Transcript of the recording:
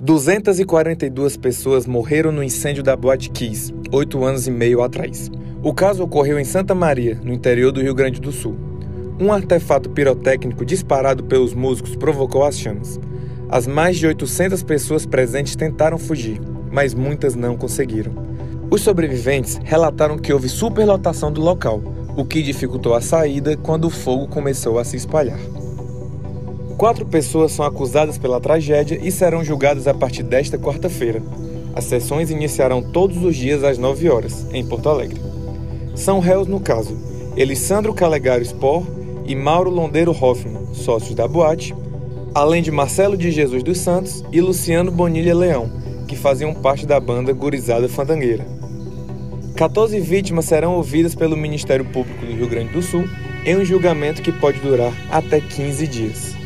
242 pessoas morreram no incêndio da Boate Kiss, oito anos e meio atrás. O caso ocorreu em Santa Maria, no interior do Rio Grande do Sul. Um artefato pirotécnico disparado pelos músicos provocou as chamas. As mais de 800 pessoas presentes tentaram fugir, mas muitas não conseguiram. Os sobreviventes relataram que houve superlotação do local, o que dificultou a saída quando o fogo começou a se espalhar. Quatro pessoas são acusadas pela tragédia e serão julgadas a partir desta quarta-feira. As sessões iniciarão todos os dias às 9 horas, em Porto Alegre. São réus no caso Elisandro Calegaro Spor e Mauro Londeiro Hoffman, sócios da boate, além de Marcelo de Jesus dos Santos e Luciano Bonilha Leão, que faziam parte da banda Gurizada Fandangueira. 14 vítimas serão ouvidas pelo Ministério Público do Rio Grande do Sul em um julgamento que pode durar até 15 dias.